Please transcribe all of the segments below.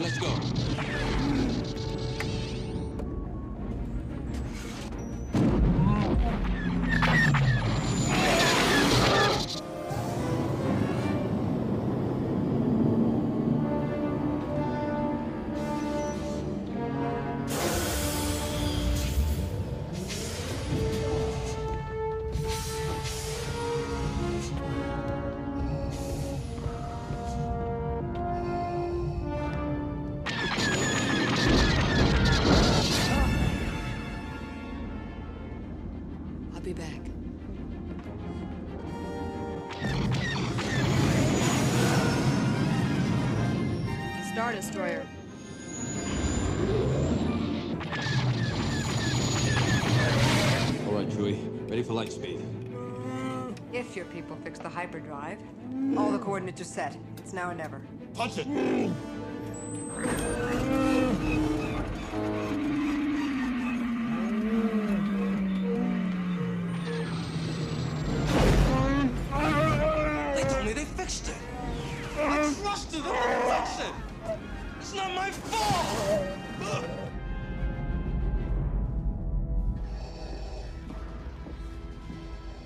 Let's go. Destroyer. All right, Chewie, ready for light speed. Mm, if your people fix the hyperdrive, all the coordinates are set. It's now or never. Punch it!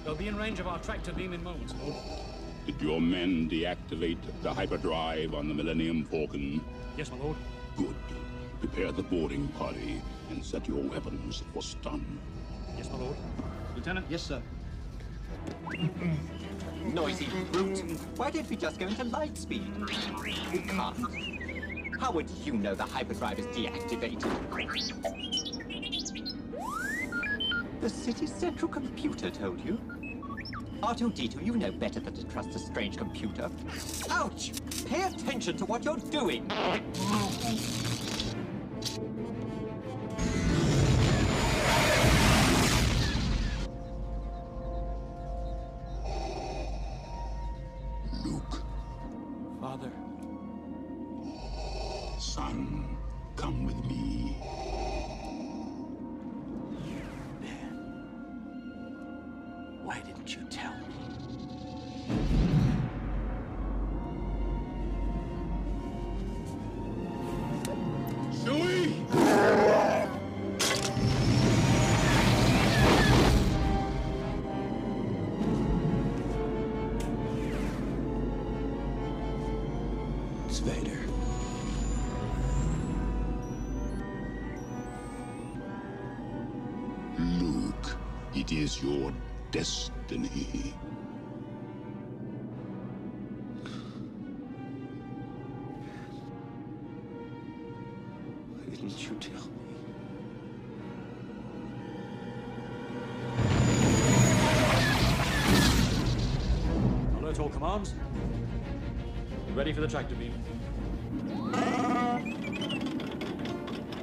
They'll be in range of our tractor beam in moments, Lord. Did your men deactivate the hyperdrive on the Millennium Falcon? Yes, my lord. Good. Prepare the boarding party and set your weapons for stun. Yes, my lord. Lieutenant? Yes, sir. Noisy brute. Why don't we just go into light speed? We can't. How would you know the hyperdrive is deactivated? The city's central computer told you. R2-D2, you know better than to trust a strange computer. Ouch! Pay attention to what you're doing!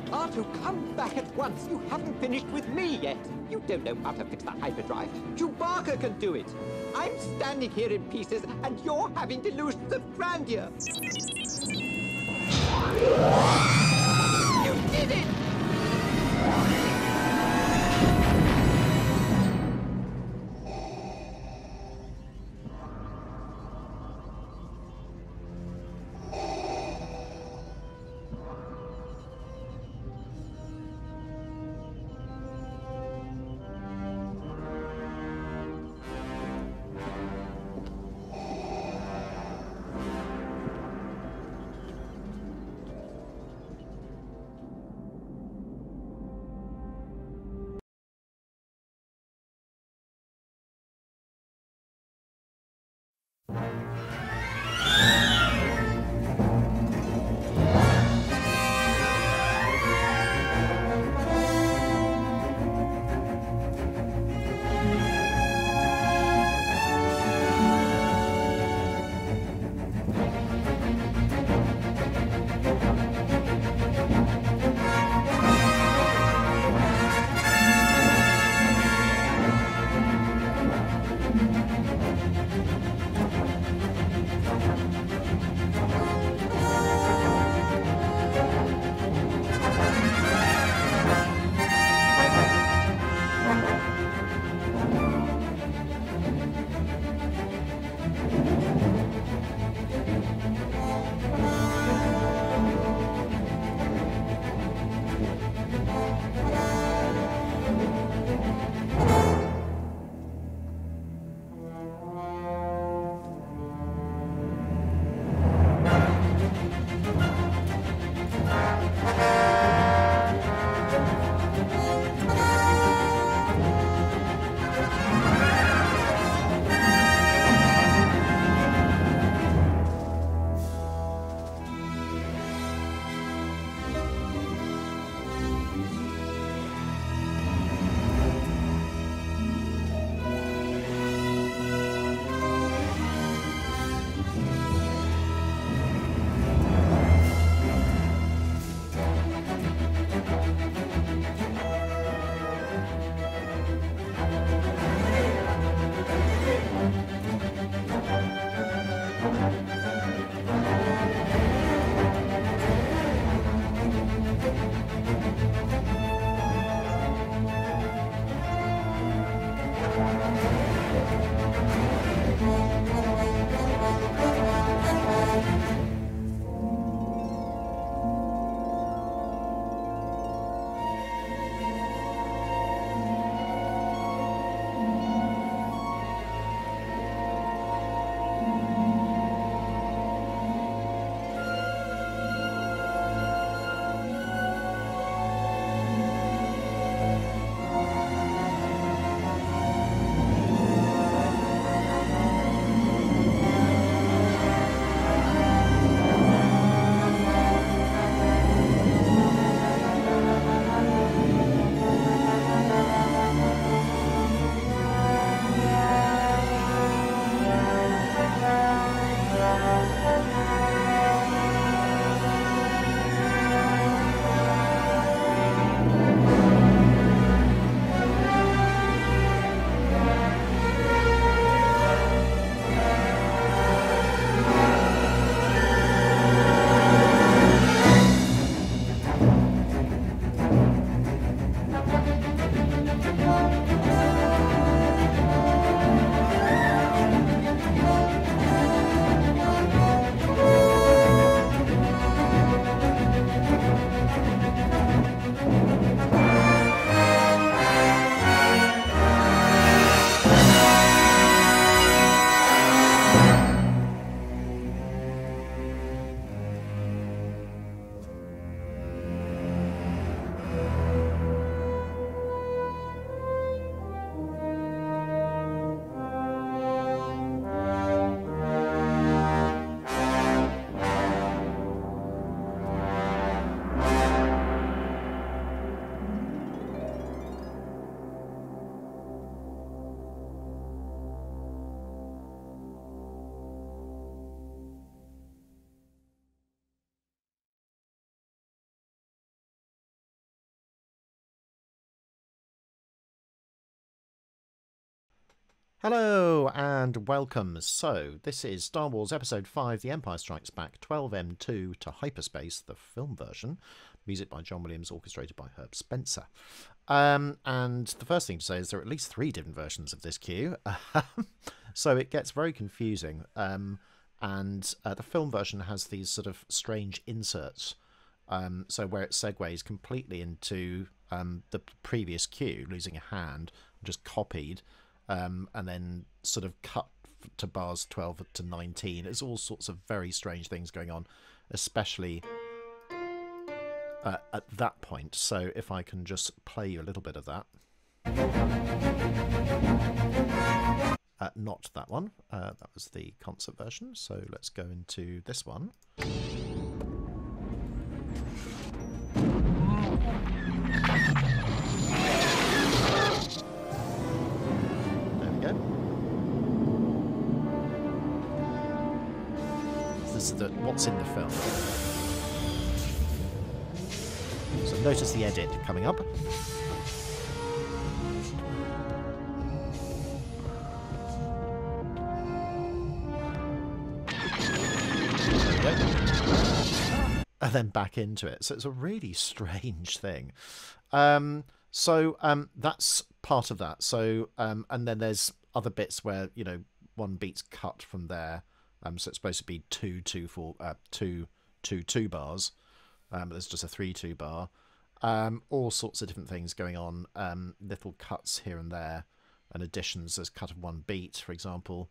R2, come back at once. You haven't finished with me yet. You don't know how to fix the hyperdrive. Chewbacca can do it. I'm standing here in pieces, and you're having delusions of grandeur. You did it! Hello and welcome. So, this is Star Wars Episode 5 The Empire Strikes Back 12M2 to Hyperspace, the film version. Music by John Williams, orchestrated by Herb Spencer. Um, and the first thing to say is there are at least three different versions of this cue. so it gets very confusing. Um, and uh, the film version has these sort of strange inserts. Um, so where it segues completely into um, the previous cue, losing a hand, just copied um, and then sort of cut to bars 12 to 19. There's all sorts of very strange things going on, especially uh, at that point. So if I can just play you a little bit of that. Uh, not that one. Uh, that was the concert version. So let's go into this one. What's in the film. So notice the edit coming up. And then back into it. So it's a really strange thing. Um, so um, that's part of that. So um, and then there's other bits where you know one beat's cut from there um, so it's supposed to be two, two, four, uh, two, two, two bars. Um, there's just a three, two bar. Um, all sorts of different things going on. Um, little cuts here and there, and additions. There's cut of one beat, for example,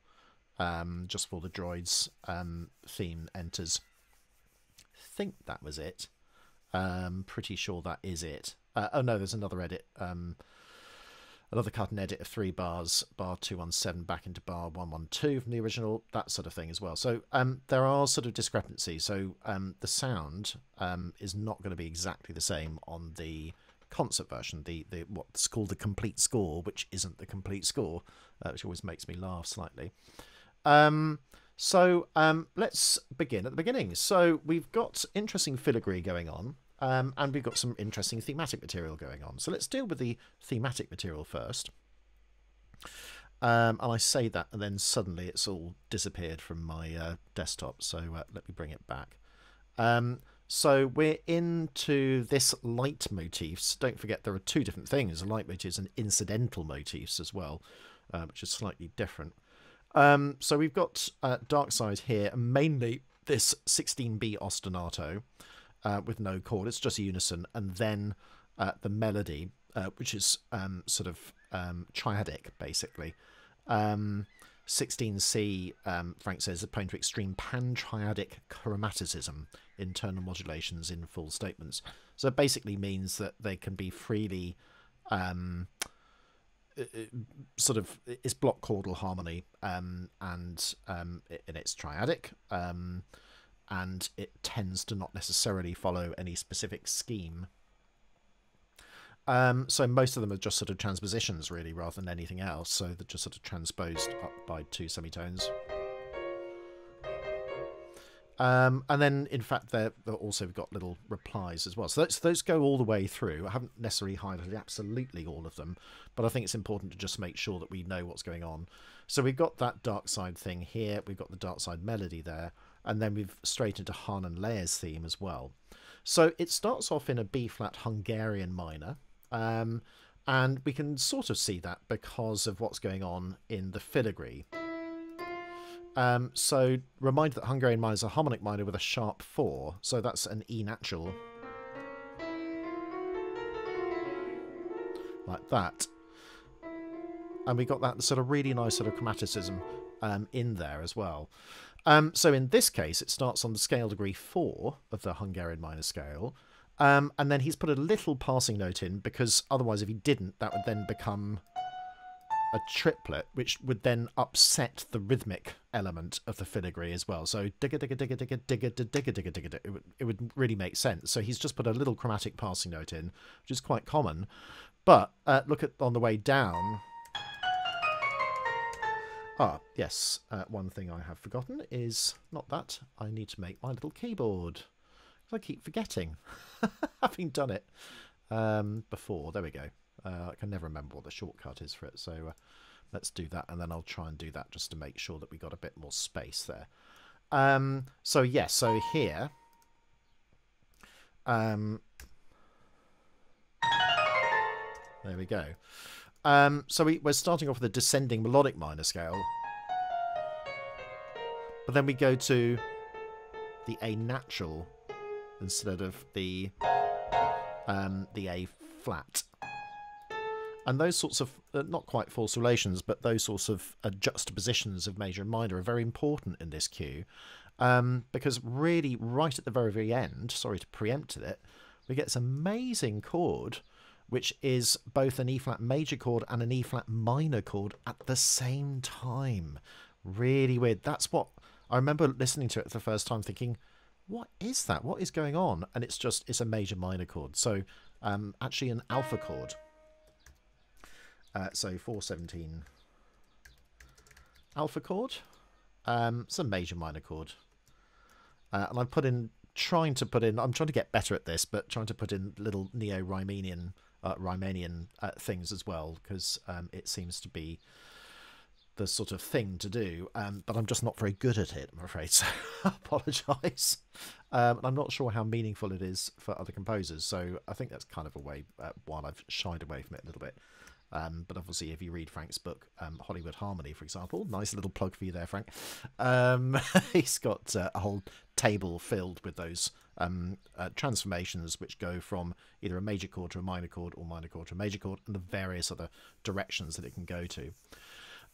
um, just for the droids um, theme enters. think that was it. Um, pretty sure that is it. Uh, oh no, there's another edit. Um, another cut and edit of three bars, bar 217 back into bar 112 from the original, that sort of thing as well. So um, there are sort of discrepancies. So um, the sound um, is not going to be exactly the same on the concert version, the, the what's called the complete score, which isn't the complete score, uh, which always makes me laugh slightly. Um, so um, let's begin at the beginning. So we've got interesting filigree going on. Um, and we've got some interesting thematic material going on. So let's deal with the thematic material first. Um, and I say that, and then suddenly it's all disappeared from my uh, desktop. So uh, let me bring it back. Um, so we're into this leitmotifs. Don't forget there are two different things: leitmotifs and incidental motifs as well, uh, which is slightly different. Um, so we've got uh, Dark Side here, mainly this 16B ostinato uh, with no chord. It's just a unison, and then uh, the melody, uh, which is um, sort of um, triadic, basically. Um, 16C, um, Frank says, is prone to extreme pan-triadic chromaticism, internal modulations in full statements. So it basically means that they can be freely um, sort of it's block chordal harmony um, and um, and it's triadic um, and it tends to not necessarily follow any specific scheme. Um, so most of them are just sort of transpositions, really, rather than anything else. So they're just sort of transposed up by two semitones. Um, and then, in fact, they're, they're also got little replies as well. So those, those go all the way through. I haven't necessarily highlighted absolutely all of them, but I think it's important to just make sure that we know what's going on. So we've got that dark side thing here. We've got the dark side melody there and then we've straight into Han and Leia's theme as well. So it starts off in a B flat Hungarian minor, um, and we can sort of see that because of what's going on in the filigree. Um, so remind that Hungarian minor is a harmonic minor with a sharp 4, so that's an E natural. Like that. And we got that sort of really nice sort of chromaticism um, in there as well. Um, so in this case, it starts on the scale degree 4 of the Hungarian minor scale. Um, and then he's put a little passing note in because otherwise, if he didn't, that would then become a triplet, which would then upset the rhythmic element of the filigree as well. So digga digga digga digga digga digga digga digga digga. It would, it would really make sense. So he's just put a little chromatic passing note in, which is quite common. But uh, look at on the way down. Ah, yes, uh, one thing I have forgotten is not that. I need to make my little keyboard. I keep forgetting, having done it um, before. There we go. Uh, I can never remember what the shortcut is for it, so uh, let's do that, and then I'll try and do that just to make sure that we got a bit more space there. Um, so yes, yeah, so here, um, there we go. Um, so we, we're starting off with a descending melodic minor scale, but then we go to the A natural instead of the um, the A flat. And those sorts of, uh, not quite false relations, but those sorts of uh, juxtapositions of major and minor are very important in this cue. Um, because really, right at the very, very end, sorry to preempt it, we get this amazing chord, which is both an E flat major chord and an E flat minor chord at the same time. Really weird. That's what I remember listening to it for the first time thinking, what is that? What is going on? And it's just, it's a major minor chord. So um, actually an alpha chord. Uh, so 417 alpha chord. Um, it's a major minor chord. Uh, and I'm put in, trying to put in, I'm trying to get better at this, but trying to put in little neo-Riemannian uh, Riemannian uh, things as well, because um, it seems to be the sort of thing to do, um, but I'm just not very good at it, I'm afraid. So I apologise. Um, I'm not sure how meaningful it is for other composers. So I think that's kind of a way uh, one I've shied away from it a little bit. Um, but obviously, if you read Frank's book, um, Hollywood Harmony, for example, nice little plug for you there, Frank. Um, he's got uh, a whole table filled with those um, uh, transformations which go from either a major chord to a minor chord or minor chord to a major chord and the various other directions that it can go to.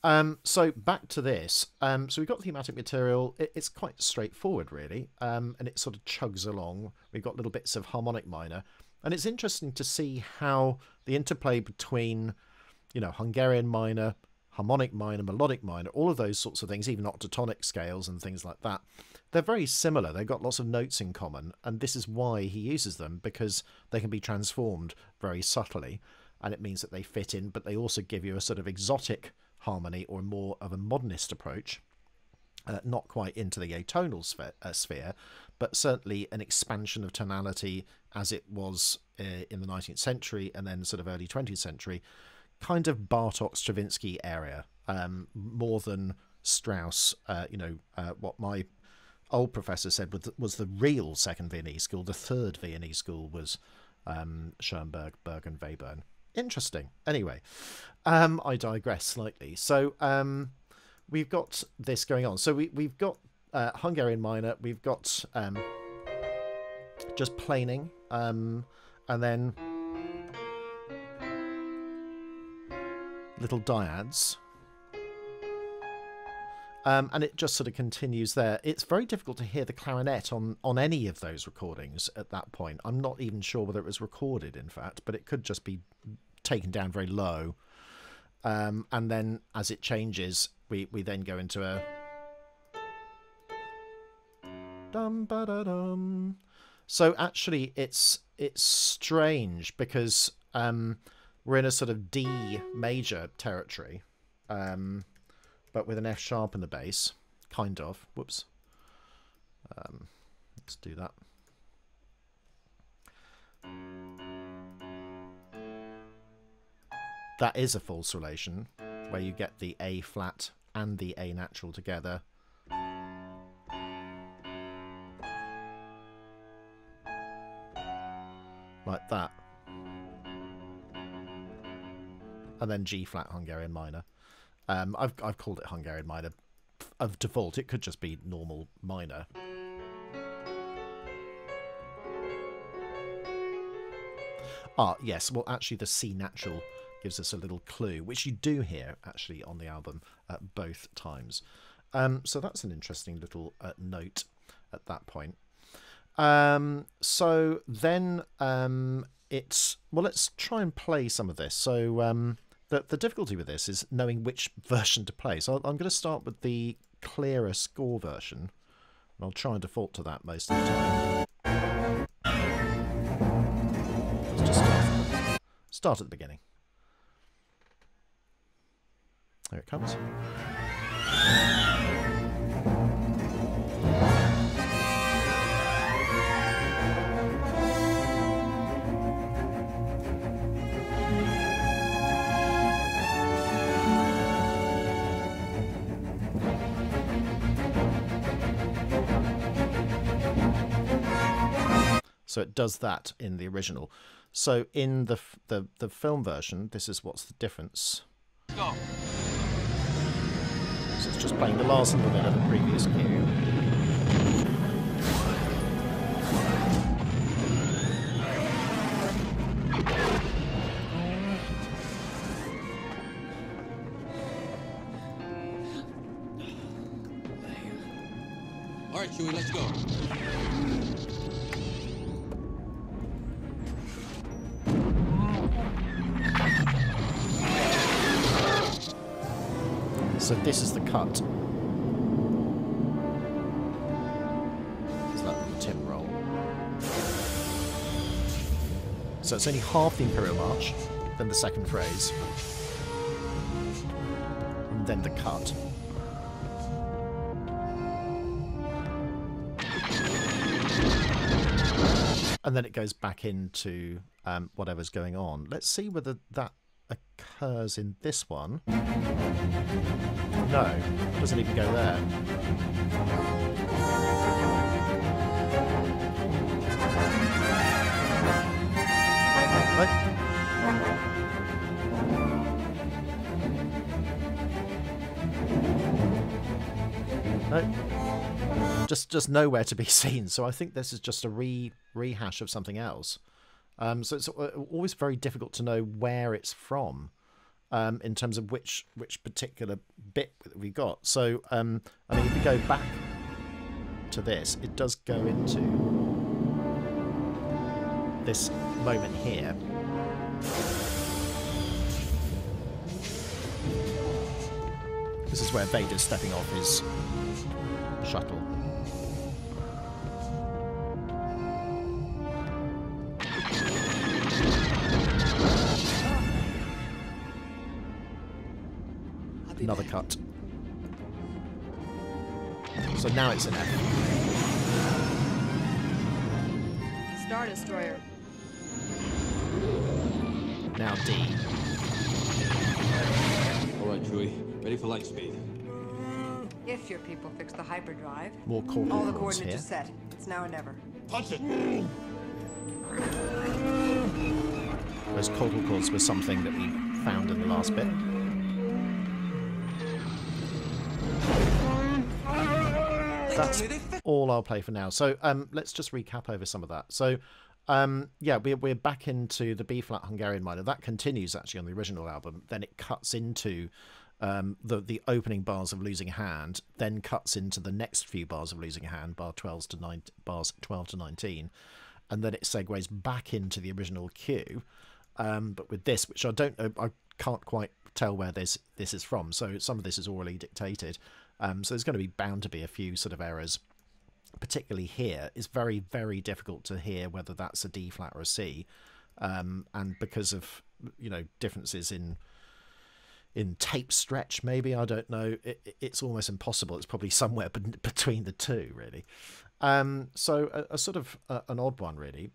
Um, so back to this. Um, so we've got thematic material. It, it's quite straightforward, really, um, and it sort of chugs along. We've got little bits of harmonic minor, and it's interesting to see how the interplay between, you know, Hungarian minor, harmonic minor, melodic minor, all of those sorts of things, even octatonic scales and things like that. They're very similar. They've got lots of notes in common, and this is why he uses them because they can be transformed very subtly, and it means that they fit in, but they also give you a sort of exotic harmony or more of a modernist approach. Uh, not quite into the atonal sphere, uh, sphere, but certainly an expansion of tonality as it was uh, in the 19th century and then sort of early 20th century, kind of Bartok Stravinsky area, um, more than Strauss. Uh, you know, uh, what my old professor said was, was the real second Viennese school. The third Viennese school was um, Schoenberg, Berg, and Webern interesting. Anyway, um, I digress slightly. So um, we've got this going on. So we, we've got uh, Hungarian minor, we've got um, just planing, um, and then little dyads. Um, and it just sort of continues there. It's very difficult to hear the clarinet on, on any of those recordings at that point. I'm not even sure whether it was recorded, in fact, but it could just be taken down very low. Um, and then as it changes, we, we then go into a dum ba da dum. So actually, it's it's strange because um, we're in a sort of D major territory. Um, but with an F sharp in the bass, kind of. Whoops. Um, let's do that. That is a false relation, where you get the A flat and the A natural together. Like that. And then G flat Hungarian minor. Um, I've I've called it Hungarian minor. Of default, it could just be normal minor. Ah, yes. Well, actually, the C natural gives us a little clue, which you do hear actually on the album at both times. Um, so that's an interesting little uh, note at that point. Um, so then um, it's well, let's try and play some of this. So um, the, the difficulty with this is knowing which version to play. So I'm going to start with the clearer score version. And I'll try and default to that most of the time. Let's just start, start at the beginning. There it comes. So it does that in the original. So in the f- the the film version, this is what's the difference. Go. So it's just playing the last little bit of the previous cue. So this is the cut. Is that timp roll? So it's only half the Imperial March, then the second phrase, and then the cut. And then it goes back into um, whatever's going on. Let's see whether that occurs in this one. No, doesn't even go there. No, just just nowhere to be seen. So I think this is just a re rehash of something else. Um, so it's uh, always very difficult to know where it's from um, in terms of which which particular bit that we got. So um, I mean, if we go back to this, it does go into this moment here. This is where Vader's stepping off his shuttle. Another cut. So now it's an F. Star Destroyer. Now D. All right, Chewie, ready for light speed. If your people fix the hyperdrive, More corporal all the coordinates here. are set. It's now or never. Punch it. Those caudal cords were something that we found in the last bit. That's all I'll play for now. So um, let's just recap over some of that. So um, yeah, we're, we're back into the B flat Hungarian minor. That continues actually on the original album. Then it cuts into um, the the opening bars of Losing Hand. Then cuts into the next few bars of Losing Hand, bar 12 to nine, bars 12 to 19, and then it segues back into the original cue. Um, but with this, which I don't know, I can't quite tell where this this is from. So some of this is orally dictated. Um, so there's going to be bound to be a few sort of errors particularly here, it's very, very difficult to hear whether that's a D flat or a C. Um, and because of, you know, differences in in tape stretch, maybe, I don't know, it, it- it's almost impossible. It's probably somewhere between the two, really. Um, so a, a sort of uh, an odd one, really.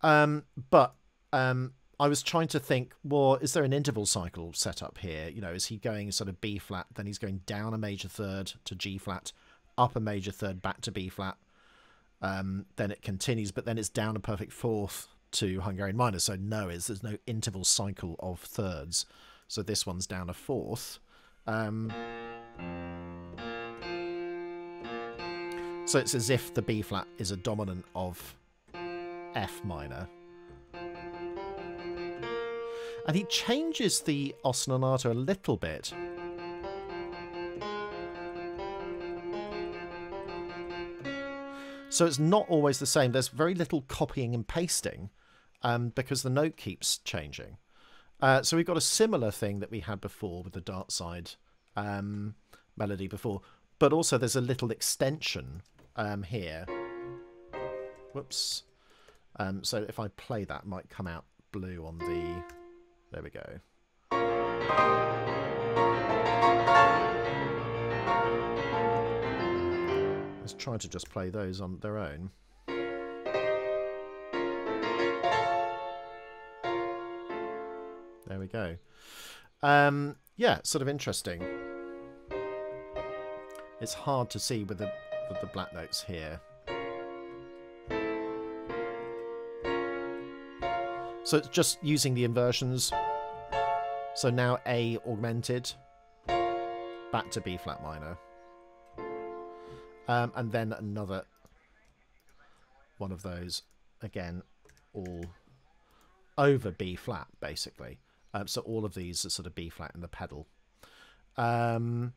Um, but um, I was trying to think, well, is there an interval cycle set up here? You know, is he going sort of B flat, then he's going down a major third to G flat, up a major third back to B flat, um, then it continues, but then it's down a perfect fourth to Hungarian minor. So no, is there's no interval cycle of thirds. So this one's down a fourth. Um, so it's as if the B flat is a dominant of F minor. And he changes the ostinato a little bit. So it's not always the same. There's very little copying and pasting um, because the note keeps changing. Uh, so we've got a similar thing that we had before with the Dark Side um, melody before, but also there's a little extension um, here. Whoops. Um, so if I play that, might come out blue on the. There we go. Let's try to just play those on their own. There we go. Um, yeah, sort of interesting. It's hard to see with the with the black notes here. So it's just using the inversions. So now A augmented, back to B flat minor. Um, and then another one of those, again, all over B flat, basically. Um, so all of these are sort of B flat in the pedal. Um,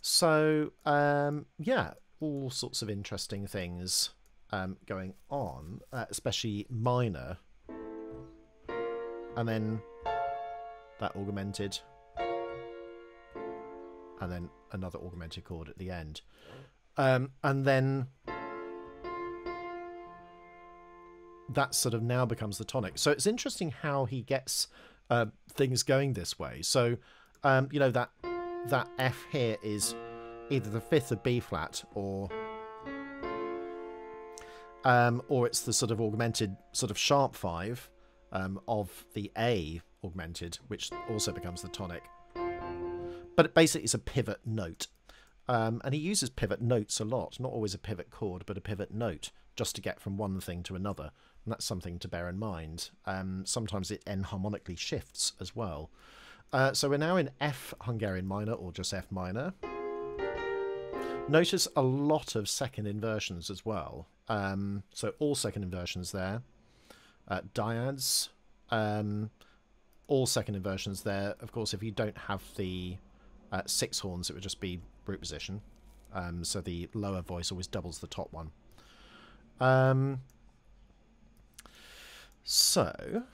so, um, yeah, all sorts of interesting things um, going on, uh, especially minor. And then that augmented. And then another augmented chord at the end. Um, and then that sort of now becomes the tonic. So it's interesting how he gets uh, things going this way. So, um, you know, that that F here is either the fifth of B flat or um, or it's the sort of augmented sort of sharp five um, of the A augmented, which also becomes the tonic. But it basically it's a pivot note. Um, and he uses pivot notes a lot, not always a pivot chord, but a pivot note, just to get from one thing to another. And that's something to bear in mind. Um, sometimes it enharmonically shifts as well. Uh, so we're now in F Hungarian minor, or just F minor. Notice a lot of second inversions as well. Um, so all second inversions there. Uh, dyads, um, all second inversions there. Of course, if you don't have the uh, six horns, it would just be root position. Um, so the lower voice always doubles the top one. Um, so,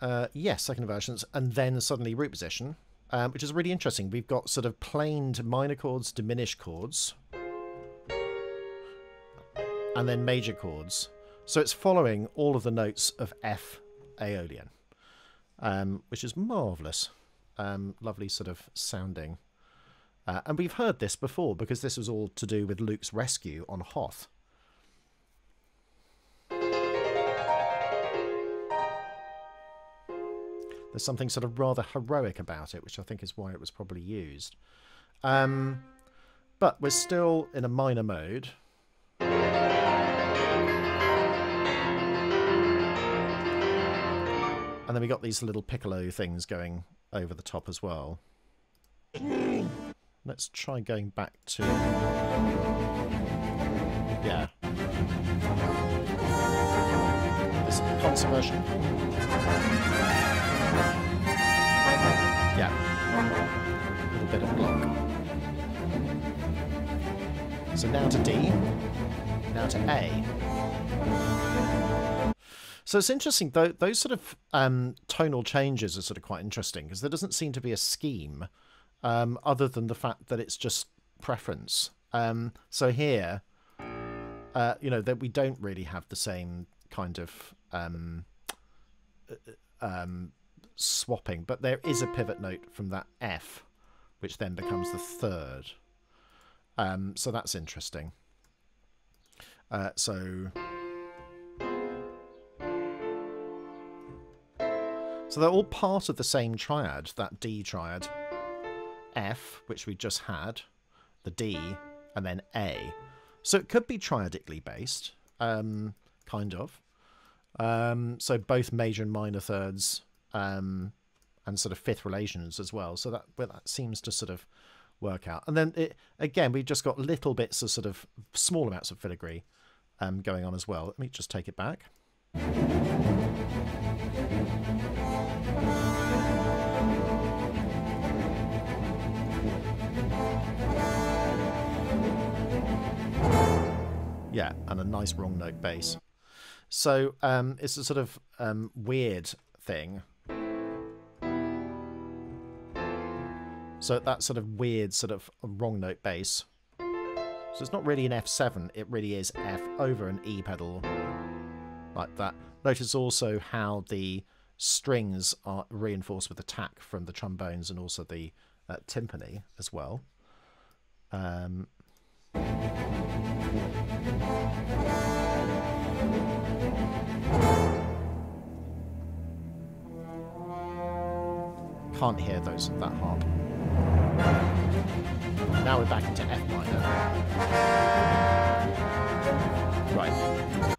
uh, yes, second inversions, and then suddenly root position, um, which is really interesting. We've got sort of planed minor chords, diminished chords, and then major chords. So it's following all of the notes of F Aeolian, um, which is marvellous. Um, lovely sort of sounding. Uh, and we've heard this before because this was all to do with Luke's rescue on Hoth. There's something sort of rather heroic about it, which I think is why it was probably used. Um, but we're still in a minor mode. And then we got these little piccolo things going over the top as well. Let's try going back to... Yeah. This concert version. Yeah. A little bit of block. So now to D. Now to A. So it's interesting, though, those sort of um, tonal changes are sort of quite interesting because there doesn't seem to be a scheme um, other than the fact that it's just preference. Um, so here, uh, you know, that we don't really have the same kind of um, uh, um, swapping, but there is a pivot note from that F, which then becomes the third. Um, so that's interesting. Uh, so So they're all part of the same triad, that D triad. F, which we just had, the D, and then A. So it could be triadically based, um, kind of. Um, so both major and minor thirds, um, and sort of fifth relations as well. So that well, that seems to sort of work out. And then it, again, we've just got little bits of sort of small amounts of filigree um, going on as well. Let me just take it back. Yeah, and a nice wrong note bass. So um, it's a sort of um, weird thing. So that sort of weird sort of wrong note bass. So it's not really an F7, it really is F over an E pedal like that. Notice also how the strings are reinforced with attack from the trombones and also the uh, timpani as well. Um, can't hear those that harp. Now we're back into F minor. Right.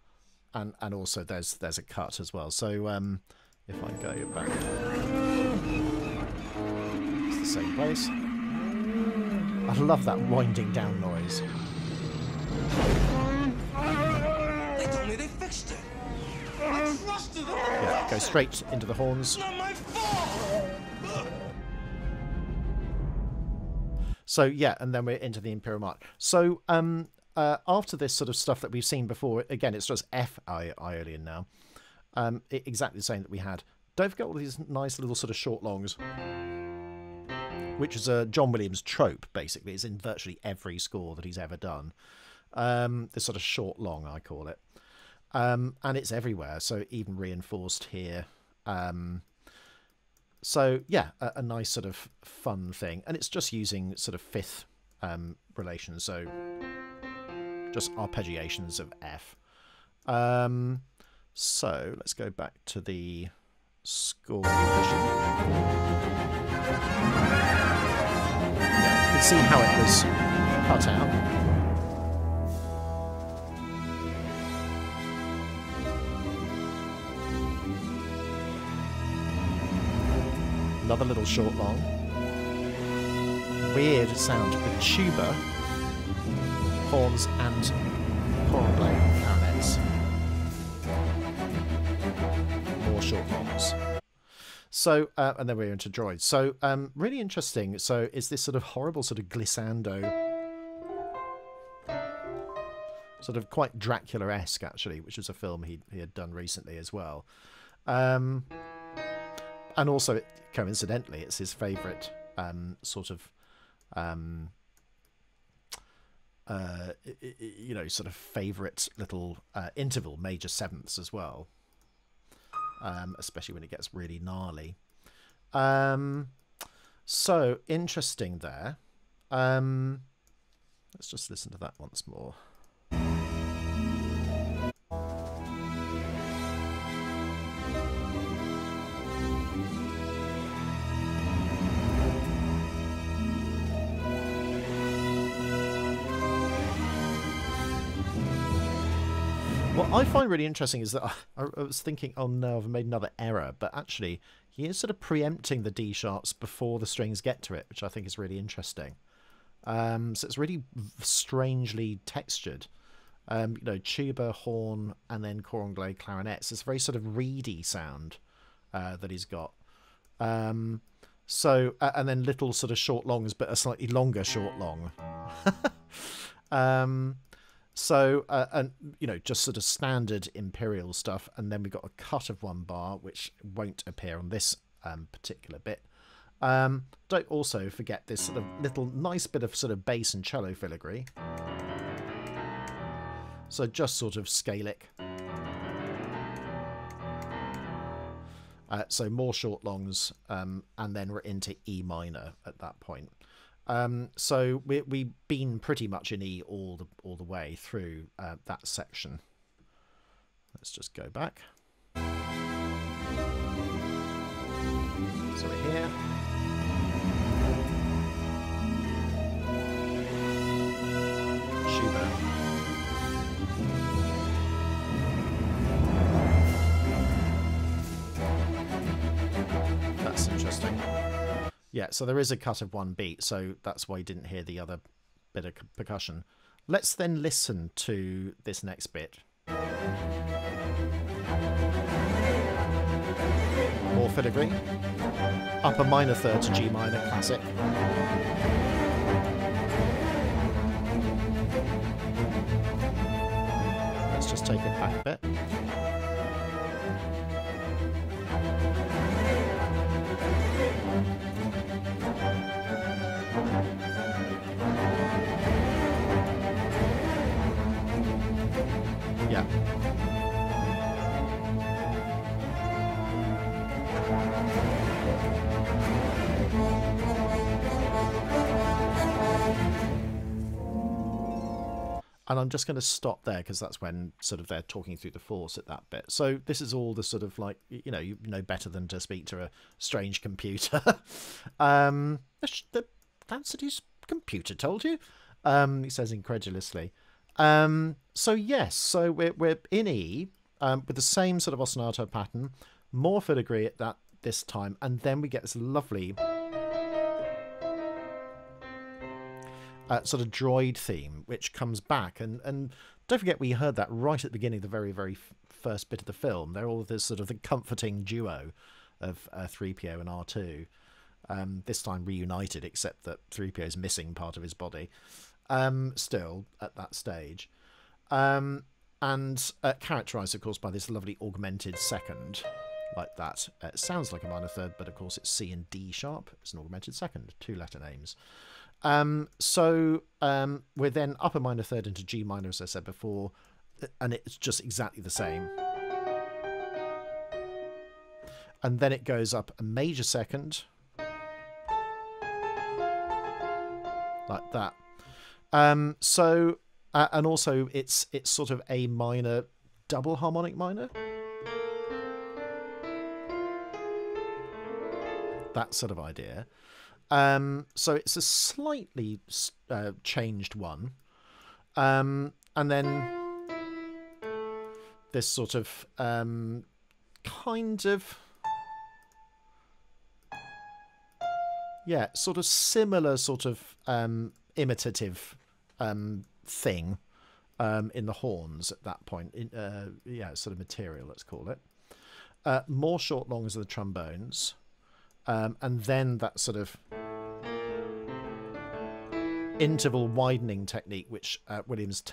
And and also there's there's a cut as well. So um if I go back. It's the same place. I love that winding down noise. They told me they fixed it. I trusted them. Yeah, go straight into the horns. Not my fault. So yeah, and then we're into the Imperial March. So um, uh, after this sort of stuff that we've seen before, again, it's just F I Aeolian now. Um, exactly the same that we had. Don't forget all these nice little sort of short longs, which is a John Williams trope. Basically, it's in virtually every score that he's ever done. Um, this sort of short long, I call it, um, and it's everywhere. So even reinforced here. Um, so yeah, a, a nice sort of fun thing, and it's just using sort of fifth um, relations, so just arpeggiations of F. Um, so let's go back to the score. Yeah, you can see how it was cut out. Another little short long. Weird sound with tuba, horns, and cornblade clarinets. Short longs. So, uh, and then we're into droids. So, um, really interesting. So, is this sort of horrible sort of glissando, sort of quite Dracula-esque actually, which was a film he he had done recently as well. Um, and also coincidentally it's his favorite um, sort of um, uh, you know sort of favorite little uh, interval major sevenths as well um, especially when it gets really gnarly. Um, so interesting there. Um, let's just listen to that once more What I find really interesting is that I, I was thinking, oh no, I've made another error, but actually he is sort of preempting the D sharps before the strings get to it, which I think is really interesting. Um, so it's really strangely textured. Um, you know, tuba, horn, and then cornglade clarinets. It's a very sort of reedy sound uh, that he's got. Um, so uh, and then little sort of short longs, but a slightly longer short long. um, so uh, and you know just sort of standard imperial stuff, and then we've got a cut of one bar which won't appear on this um, particular bit. Um, don't also forget this sort of little nice bit of sort of bass and cello filigree. So just sort of Scalic. Uh, so more short longs, um, and then we're into E minor at that point. Um, so we we've been pretty much in E all the all the way through uh, that section. Let's just go back. So we're here. Yeah, so there is a cut of one beat, so that's why you didn't hear the other bit of percussion. Let's then listen to this next bit. More filigree. Upper minor third to G minor, classic. Let's just take it back a bit. Yeah. And I'm just going to stop there because that's when sort of they're talking through the force at that bit. So this is all the sort of like you know you know better than to speak to a strange computer. um, the, the computer told you. Um, he says incredulously. Um, so yes, so we're we're in E um, with the same sort of ostinato pattern, more filigree at that this time, and then we get this lovely uh, sort of droid theme, which comes back. And, and don't forget, we heard that right at the beginning, the very, very first bit of the film. They're all this sort of the comforting duo of uh, 3PO and R2. Um, this time reunited, except that 3PO is missing part of his body. Um, still at that stage. Um, and uh, characterized, of course, by this lovely augmented second, like that. Uh, it sounds like a minor third, but of course it's C and D sharp. It's an augmented second, two letter names. Um, so um, we're then up a minor third into G minor, as I said before, and it's just exactly the same. And then it goes up a major second, like that. Um, so, uh, and also it's it's sort of a minor double harmonic minor. That sort of idea. Um, so it's a slightly uh, changed one. Um, and then this sort of um, kind of yeah, sort of similar sort of um, imitative um, thing um, in the horns at that point. In, uh, yeah, sort of material, let's call it. Uh, more short longs of the trombones. Um, and then that sort of interval widening technique, which uh, Williams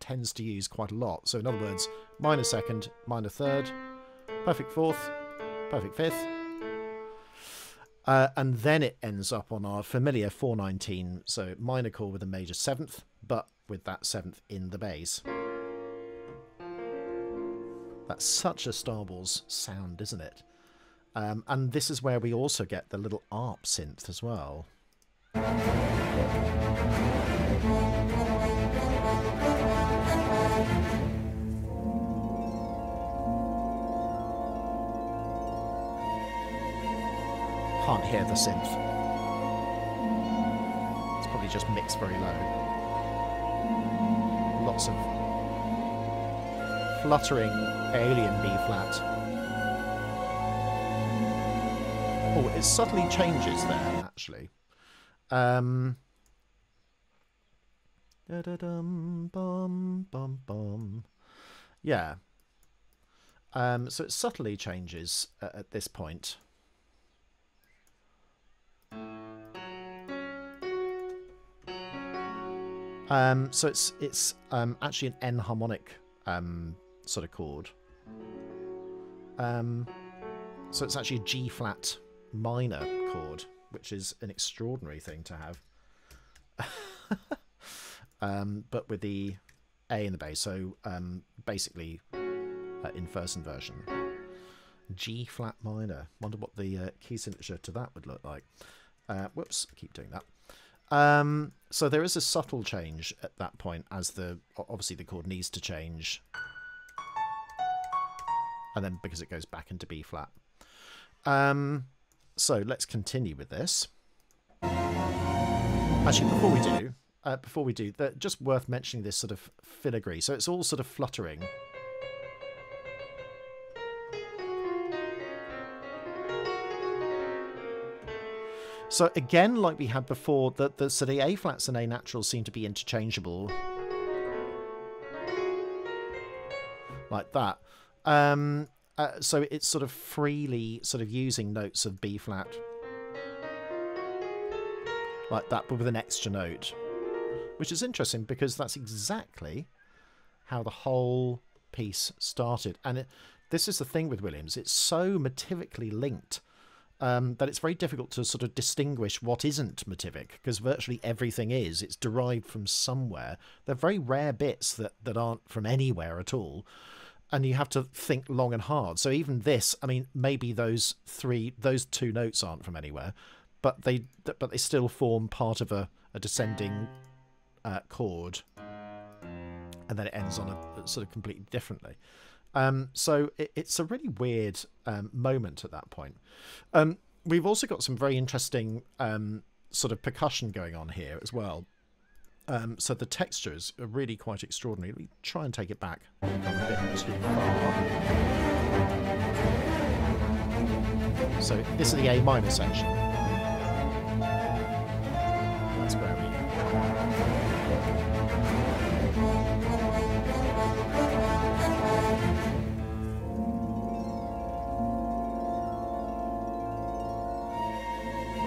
tends to use quite a lot. So, in other words, minor second, minor third, perfect fourth, perfect fifth. Uh, and then it ends up on our familiar 419, so minor chord with a major seventh, but with that seventh in the bass. That's such a Star Wars sound, isn't it? Um, and this is where we also get the little ARP synth as well. Can't hear the synth. It's probably just mixed very low. Lots of fluttering alien B flat. Oh, it subtly changes there, actually. Um. Da-da-dum, bum, bum, bum. Yeah. Um, so it subtly changes uh, at this point. Um, so it's it's um, actually an enharmonic um, sort of chord. Um, so it's actually a G flat minor chord, which is an extraordinary thing to have. um, but with the A in the bass, so um, basically uh, in first inversion. G flat minor. Wonder what the uh, key signature to that would look like. Uh, whoops, keep doing that. Um, so there is a subtle change at that point as the obviously the chord needs to change. And then because it goes back into B flat. Um, so let's continue with this. Actually, before we do, uh, before we do, just worth mentioning this sort of filigree. So it's all sort of fluttering. So again, like we had before, the, the so the A flats and A naturals seem to be interchangeable, like that. Um, uh, so it's sort of freely sort of using notes of B flat, like that, but with an extra note, which is interesting because that's exactly how the whole piece started. And it, this is the thing with Williams; it's so motivically linked um, that it's very difficult to sort of distinguish what isn't motivic because virtually everything is. It's derived from somewhere. They're very rare bits that, that aren't from anywhere at all. And you have to think long and hard. So even this, I mean, maybe those three, those two notes aren't from anywhere, but they, but they still form part of a, a descending uh, chord, and then it ends on a sort of completely differently. Um, so it, it's a really weird um, moment at that point. Um, we've also got some very interesting um, sort of percussion going on here as well. Um, so the textures are really quite extraordinary. Let me try and take it back. So this is the A minor section. That's where we.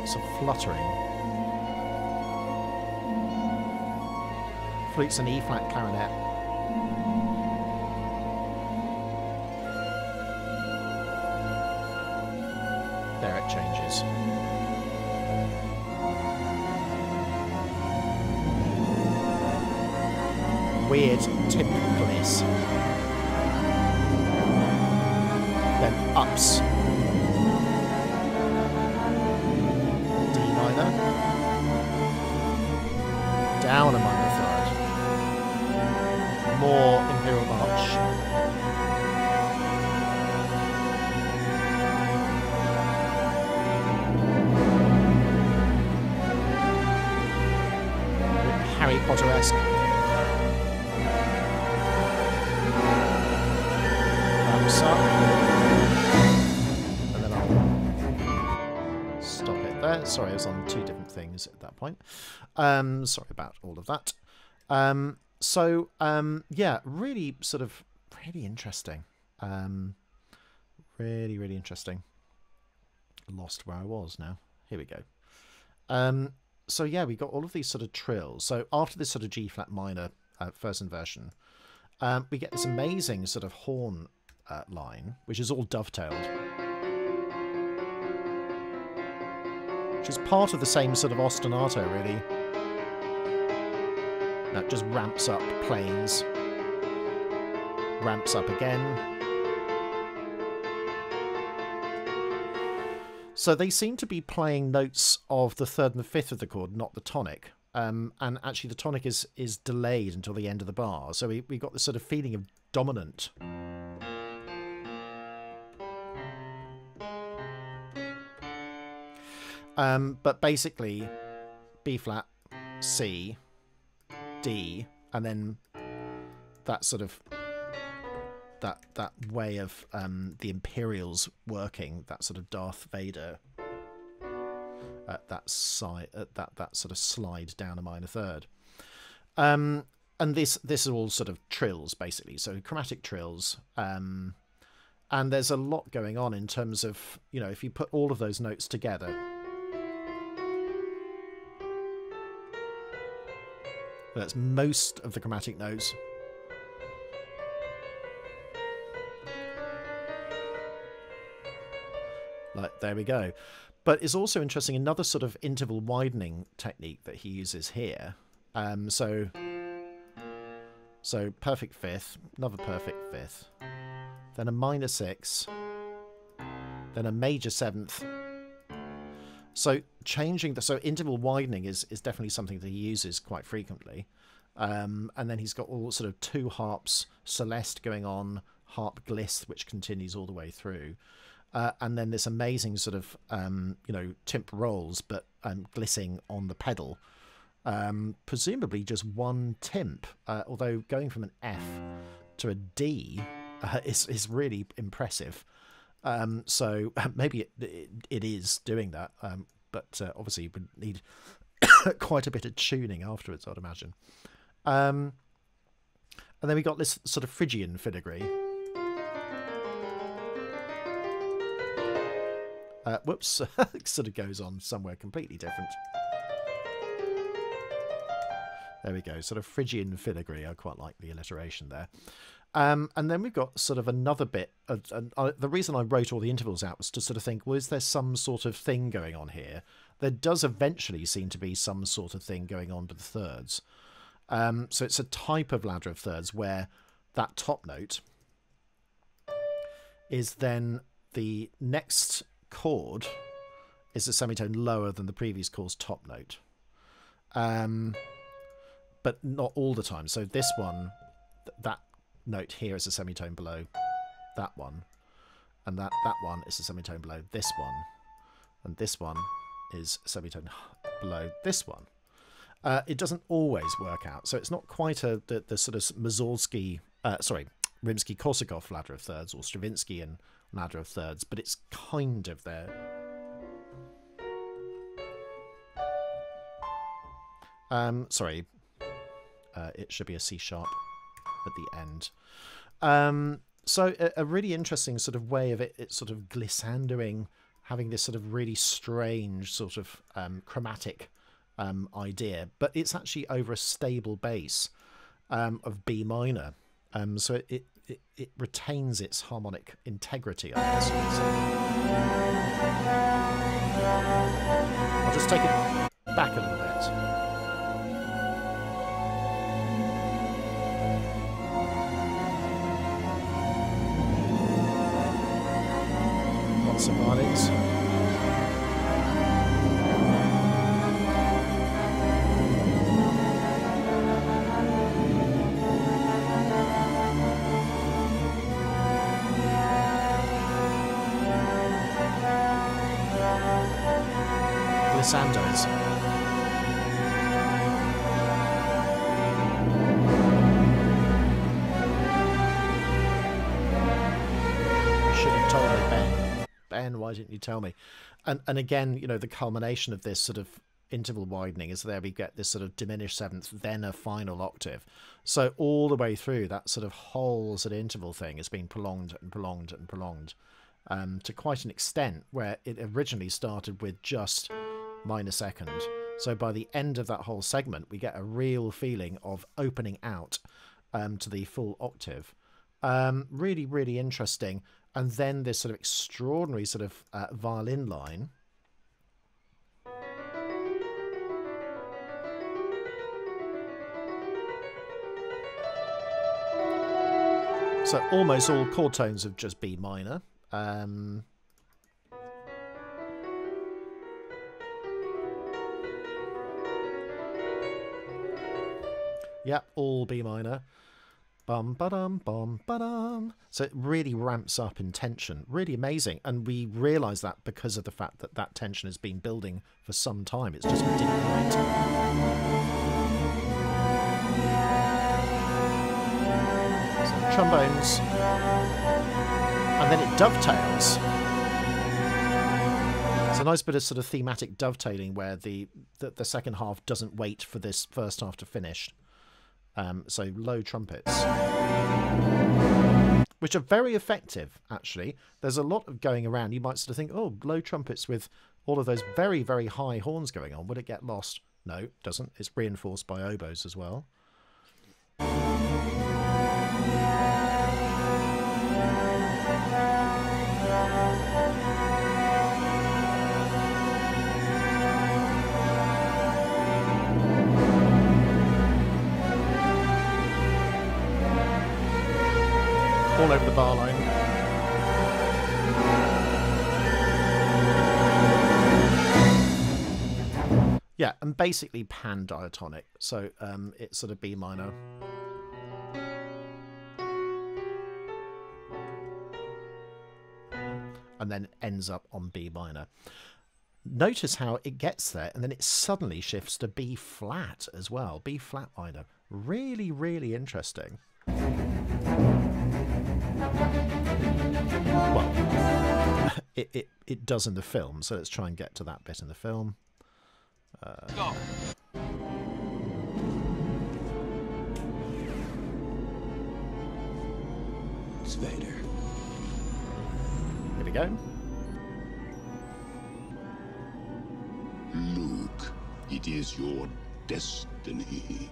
Lots of fluttering. Flutes and E flat clarinet. There it changes. Weird timp gliss. Then ups. Things at that point. Um, sorry about all of that. Um, so, um, yeah, really sort of really interesting. Um, really, really interesting. Lost where I was now. Here we go. Um, so yeah, we got all of these sort of trills. So after this sort of G flat minor uh, first inversion, um, we get this amazing sort of horn uh, line, which is all dovetailed, which is part of the same sort of ostinato, really. That just ramps up planes, ramps up again. So they seem to be playing notes of the third and the fifth of the chord, not the tonic. Um, and actually, the tonic is is delayed until the end of the bar. So we we got this sort of feeling of dominant. Um, but basically, B flat, C, D, and then that sort of that that way of um, the Imperials working, that sort of Darth Vader, uh, that side, uh, that that sort of slide down a minor third. Um, and this this is all sort of trills basically, so chromatic trills. Um, and there's a lot going on in terms of you know if you put all of those notes together. That's most of the chromatic notes. Like, there we go. But it's also interesting, another sort of interval widening technique that he uses here. Um, so, so perfect fifth, another perfect fifth, then a minor six, then a major seventh. So changing the so interval widening is is definitely something that he uses quite frequently. Um, and then he's got all sort of two harps celeste going on, harp gliss, which continues all the way through. Uh, and then this amazing sort of um, you know timp rolls, but um, glissing on the pedal. Um, presumably just one timp, uh, although going from an F to a D uh, is is really impressive. Um, so maybe it, it, it is doing that, um, but uh, obviously you would need quite a bit of tuning afterwards, I'd imagine. Um, and then we got this sort of Phrygian filigree. Uh, whoops, sort of goes on somewhere completely different. There we go, sort of Phrygian filigree. I quite like the alliteration there. Um, and then we've got sort of another bit. Of, and uh, the reason I wrote all the intervals out was to sort of think, well, is there some sort of thing going on here? There does eventually seem to be some sort of thing going on to the thirds. Um, so it's a type of ladder of thirds where that top note is then the next chord is a semitone lower than the previous chord's top note. Um, but not all the time. So this one, th that note here is a semitone below that one, and that that one is a semitone below this one, and this one is semitone below this one. Uh, it doesn't always work out, so it's not quite a the, the sort of Mussorgsky, uh, sorry, Rimsky-Korsakov ladder of thirds, or Stravinsky and matter of thirds, but it's kind of there. Um, sorry, uh, it should be a C sharp at the end. Um, so a, a, really interesting sort of way of it, it sort of glissandering, having this sort of really strange sort of um, chromatic um, idea, but it's actually over a stable bass um, of B minor. Um, so it, it, it, retains its harmonic integrity, I guess I'll just take it back a little bit. Subonix. Glissandos. told her 10? Why didn't you tell me? And and again, you know, the culmination of this sort of interval widening is there we get this sort of diminished seventh, then a final octave. So all the way through, that sort of whole sort of interval thing has been prolonged and prolonged and prolonged um, to quite an extent where it originally started with just minor second. So by the end of that whole segment, we get a real feeling of opening out um, to the full octave. Um, really, really interesting. And then this sort of extraordinary sort of uh, violin line. So almost all chord tones of just B minor. Um, Yep, all B minor. Bum ba dum bum ba dum. So it really ramps up in tension. Really amazing. And we realise that because of the fact that that tension has been building for some time. It's just deep right. Trombones. And then it dovetails. It's a nice bit of sort of thematic dovetailing where the, the, the second half doesn't wait for this first half to finish. Um, so low trumpets, which are very effective, actually. There's a lot of going around. You might sort of think, oh, low trumpets with all of those very, very high horns going on. Would it get lost? No, it doesn't. It's reinforced by oboes as well. All over the bar line. Yeah, and basically pan diatonic, so um, it's sort of B minor. And then ends up on B minor. Notice how it gets there and then it suddenly shifts to B flat as well. B flat minor. Really, really interesting. Well, it, it, it does in the film, so let's try and get to that bit in the film. Uh, It's Vader. Here we go. Luke, it is your destiny.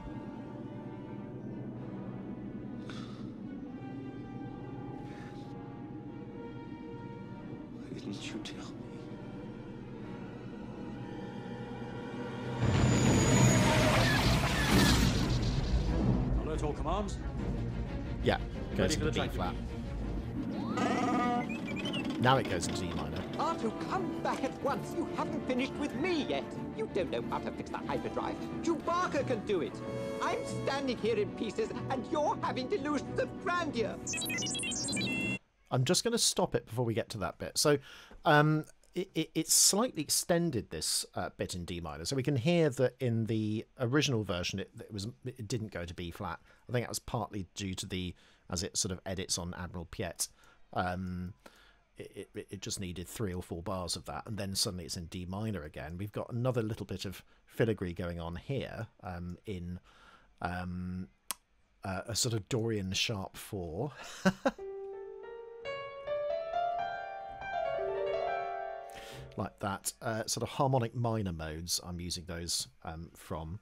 Didn't you tell me? Alert all commands. Yeah, goes Ready into for B the flat. Now it goes into D minor. Artoo, come back at once. You haven't finished with me yet. You don't know how to fix the hyperdrive. Chewbacca can do it. I'm standing here in pieces, and you're having delusions of grandeur. I'm just going to stop it before we get to that bit. So um, it, it, it's slightly extended this uh, bit in D minor, so we can hear that in the original version it, it, was it didn't go to B flat. I think that was partly due to the as it sort of edits on Admiral Piett. Um, it, it, just needed three or four bars of that, and then suddenly it's in D minor again. We've got another little bit of filigree going on here um, in um, uh, a sort of Dorian sharp four. like that uh, sort of harmonic minor modes i'm using those um, from.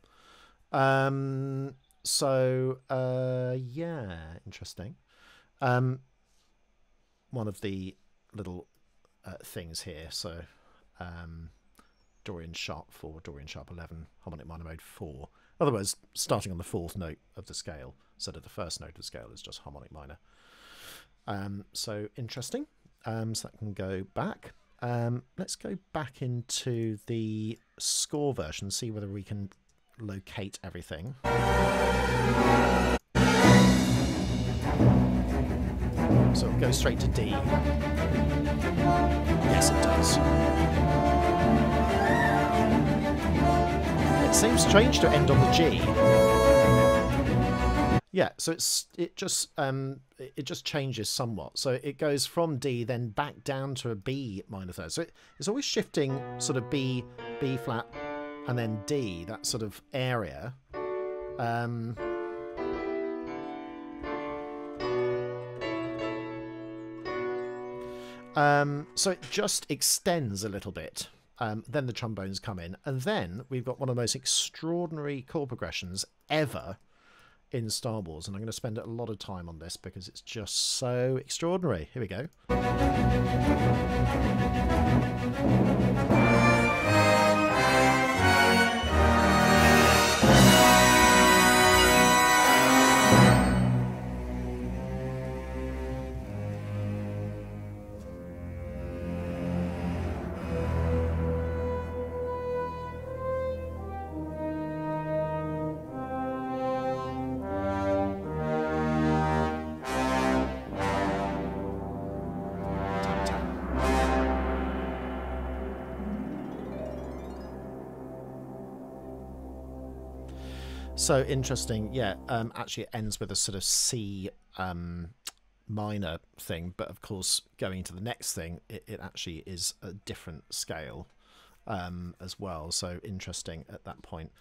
Um, so uh, yeah interesting. Um, one of the little uh, things here so um, dorian sharp 4 dorian sharp 11 harmonic minor mode 4 in other words starting on the fourth note of the scale so that the first note of the scale is just harmonic minor. Um, so interesting. Um, so that can go back um, let's go back into the score version, see whether we can locate everything. So it goes straight to D. Yes, it does. It seems strange to end on the G. Yeah, so it's it just um it just changes somewhat. So it goes from D then back down to a B minor third. So it, it's always shifting sort of B B flat and then D that sort of area. Um, um, so it just extends a little bit. Um, then the trombones come in, and then we've got one of the most extraordinary chord progressions ever in Star Wars, and I'm going to spend a lot of time on this because it's just so extraordinary. Here we go. So interesting, yeah. Um, actually, it ends with a sort of C um, minor thing, but of course, going to the next thing, it, it actually is a different scale um, as well. So interesting at that point.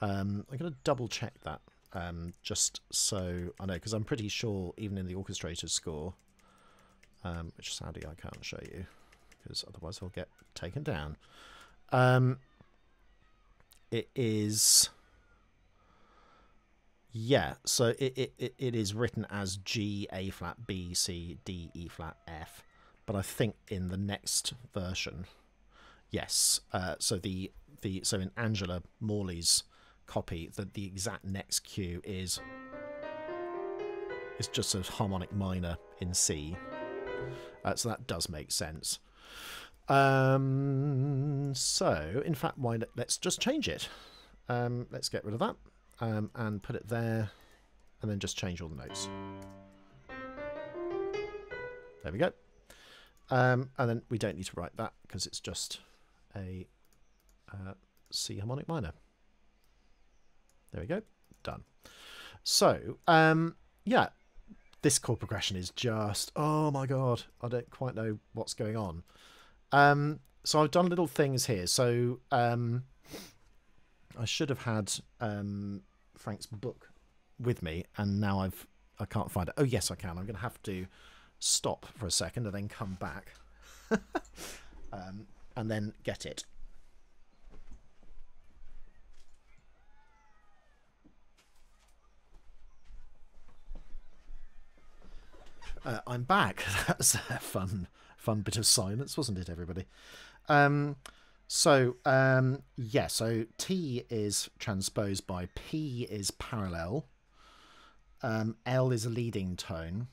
Um, I'm going to double check that um, just so I know, because I'm pretty sure even in the orchestrated score, um, which sadly I can't show you, because otherwise I'll get taken down. Um, it is yeah, so it, it, it is written as G, A flat, B, C, D, E flat, F. But I think in the next version, yes. Uh, so the the so in Angela Morley's copy, the the exact next cue is it's just a harmonic minor in C. Uh, so that does make sense. Um, so in fact, why let's just change it. Um, let's get rid of that um, and put it there and then just change all the notes. There we go. Um, and then we don't need to write that because it's just a uh, C harmonic minor. There we go. Done. So, um, yeah, this chord progression is just, oh my god, I don't quite know what's going on. Um, so I've done little things here. So um, I should have had um, Frank's book with me, and now I've I can't find it. Oh yes, I can. I'm going to have to stop for a second and then come back, um, and then get it. Uh, I'm back. That's a fun, fun bit of silence, wasn't it, everybody? Um, so, um, yeah, so T is transposed by P is parallel. Um, L is a leading tone.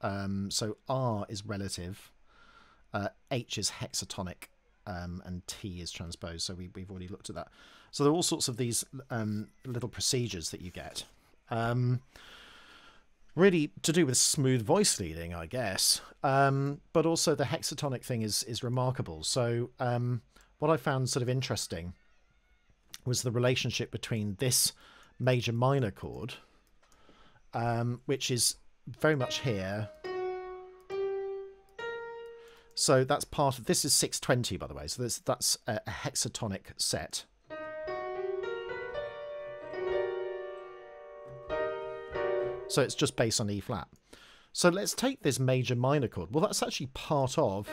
Um, so R is relative. Uh, H is hexatonic. Um, and T is transposed. So we, we've already looked at that. So there are all sorts of these um, little procedures that you get. Um, really to do with smooth voice leading, I guess. Um, but also the hexatonic thing is is remarkable. So um, what I found sort of interesting was the relationship between this major minor chord, um, which is very much here, So that's part of this is 620 by the way. So that's that's a, a hexatonic set. So it's just based on E flat. So let's take this major minor chord. Well, that's actually part of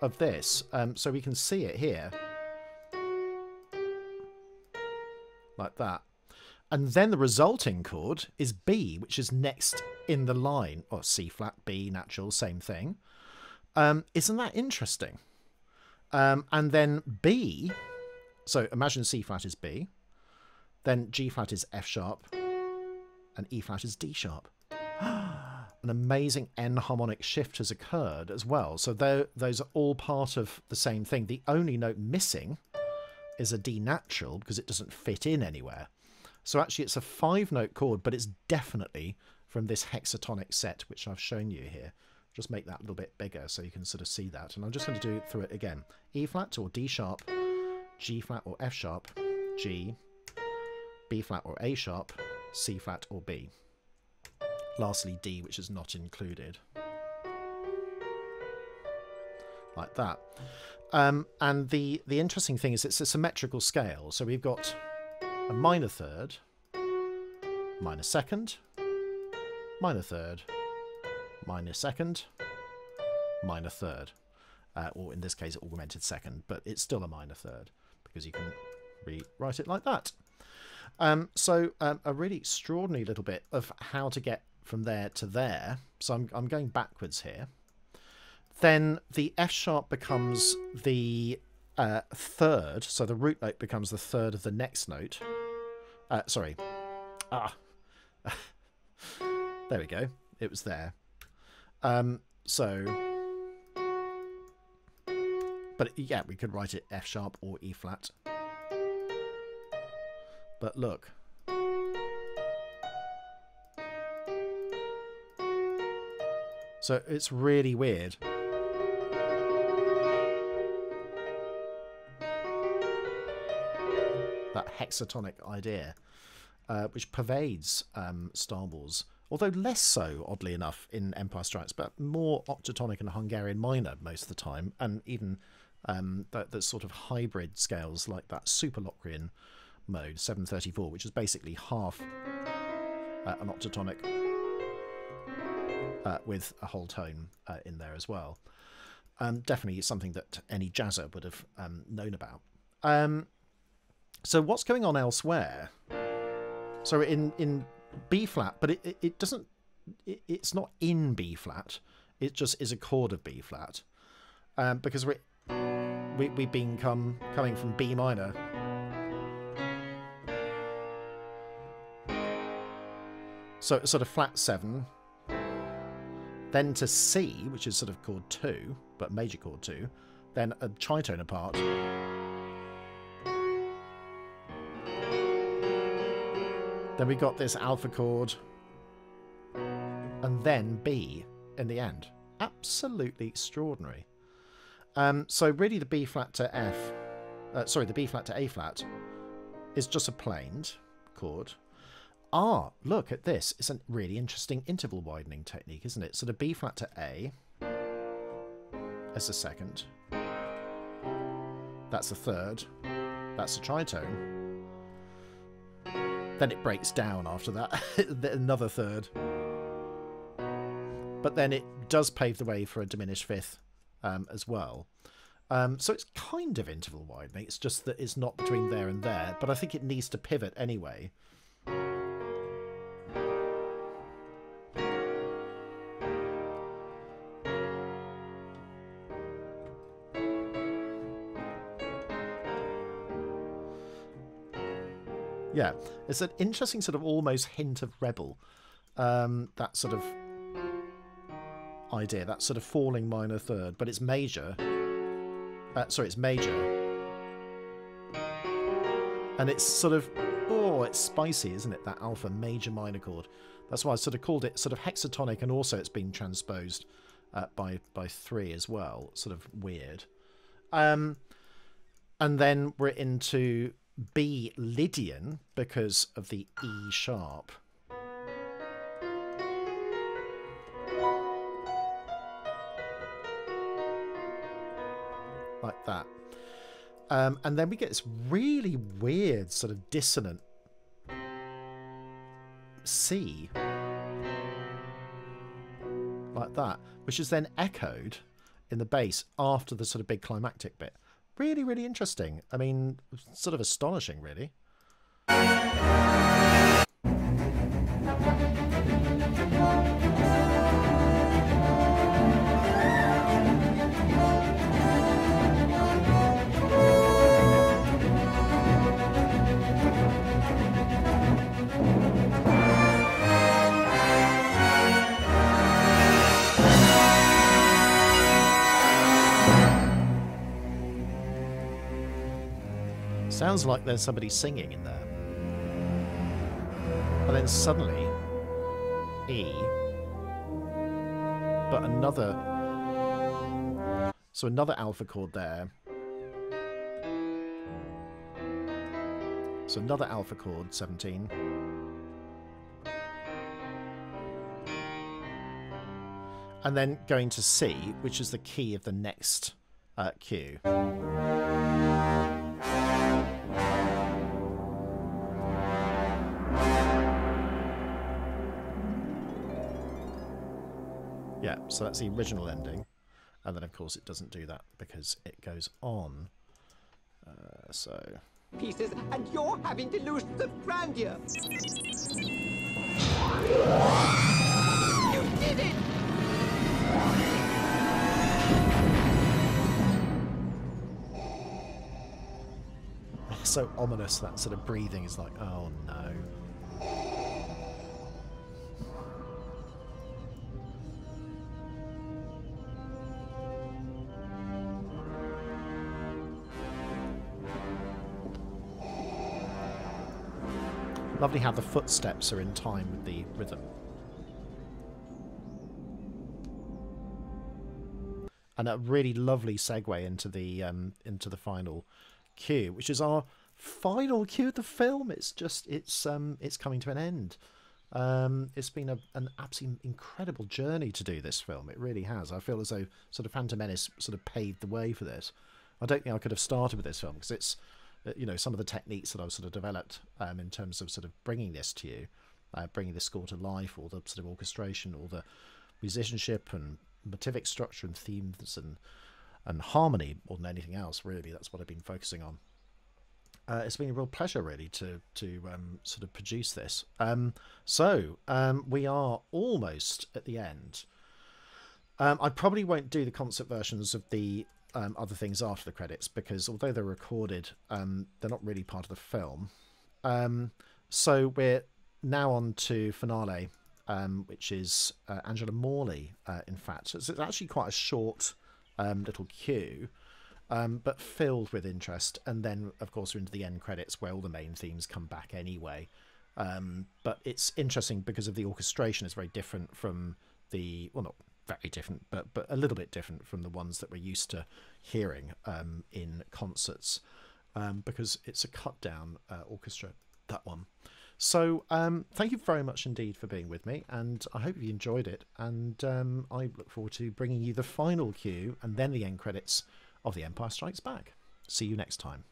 of this. Um, so we can see it here. Like that. And then the resulting chord is B, which is next in the line. Or C flat, B, natural, same thing. Um, isn't that interesting? Um, and then B, so imagine C flat is B, then G flat is F sharp, and E flat is D sharp. An amazing enharmonic shift has occurred as well. So those are all part of the same thing. The only note missing is a D natural because it doesn't fit in anywhere. So actually it's a five note chord, but it's definitely from this hexatonic set, which I've shown you here. Just make that a little bit bigger so you can sort of see that. And I'm just going to do it through it again. E flat or D sharp, G flat or F sharp, G, B flat or A sharp, C flat or B. Lastly, D, which is not included. Like that. Um, and the, the interesting thing is it's a symmetrical scale. So we've got a minor third, minor second, minor third, minor second, minor third. Uh, or in this case, augmented second, but it's still a minor third because you can rewrite it like that. Um, so um, a really extraordinary little bit of how to get from there to there. So I'm, I'm going backwards here. Then the F sharp becomes the uh, third, so the root note becomes the third of the next note. Uh, sorry. Ah. there we go. It was there. Um, so... But yeah, we could write it F sharp or E flat. But look. So it's really weird. That hexatonic idea, uh, which pervades um, Star Wars, although less so, oddly enough, in Empire Strikes, but more octatonic and Hungarian minor most of the time, and even um, the, the sort of hybrid scales like that Super Locrian mode, 734, which is basically half uh, an octatonic uh, with a whole tone uh, in there as well. Um, definitely something that any jazzer would have um, known about. Um, so what's going on elsewhere? So in in B flat, but it, it, doesn't. It, it's not in B flat. It just is a chord of B flat, um, because we we we've been come coming from B minor So sort of flat seven, then to C, which is sort of chord two, but major chord two, then a tritone apart. Then we got this alpha chord, and then B in the end. Absolutely extraordinary. Um, so really the B flat to F, uh, sorry, the B flat to A flat is just a planed chord Ah, look at this. It's a really interesting interval widening technique, isn't it? So the B flat to A as a second. That's a third. That's a tritone. Then it breaks down after that. Another third. But then it does pave the way for a diminished fifth um, as well. Um, so it's kind of interval widening. It's just that it's not between there and there. But I think it needs to pivot anyway. Yeah, it's an interesting sort of almost hint of rebel. Um, that sort of idea, that sort of falling minor third, but it's major. Uh, sorry, it's major. And it's sort of, oh, it's spicy, isn't it? That alpha major minor chord. That's why I sort of called it sort of hexatonic, and also it's been transposed uh, by by three as well. Sort of weird. Um, and then we're into B Lydian because of the E sharp. like that. Um, and then we get this really weird, sort of dissonant C, like that, which is then echoed in the bass after the sort of big climactic bit. Really, really interesting. I mean, sort of astonishing, really. Sounds like there's somebody singing in there. And then suddenly, E, but another, so another alpha chord there. So another alpha chord, 17. And then going to C, which is the key of the next uh, cue. Yeah, so that's the original ending. And then, of course, it doesn't do that because it goes on. Uh, so. Pieces, and you're having delusions of grandeur. You did it! So ominous, that sort of breathing is like, oh no. Lovely how the footsteps are in time with the rhythm. And a really lovely segue into the um, into the final cue, which is our final cue of the film. It's just it's um it's coming to an end. Um, it's been a, an absolutely incredible journey to do this film. It really has. I feel as though sort of Phantom Menace sort of paved the way for this. I don't think I could have started with this film because it's you know some of the techniques that I've sort of developed um, in terms of sort of bringing this to you, uh, bringing the score to life, or the sort of orchestration, or the musicianship and motivic structure and themes and and harmony more than anything else. Really, that's what I've been focusing on. Uh, it's been a real pleasure, really, to to um, sort of produce this. Um, so um, we are almost at the end. Um, I probably won't do the concert versions of the um, other things after the credits because although they're recorded, um, they're not really part of the film. Um, so we're now on to finale, um, which is uh, Angela Morley. Uh, in fact, so it's actually quite a short um, little cue, um, but filled with interest. And then, of course, we're into the end credits where all the main themes come back anyway. But it's interesting because of the orchestration is very different from the well, not very different, but but a little bit different from the ones that we're used to hearing um, in concerts, um, because it's a cut down uh, orchestra. That one. So um, thank you very much indeed for being with me, and I hope you enjoyed it. And um, I look forward to bringing you the final cue and then the end credits of The Empire Strikes Back. See you next time.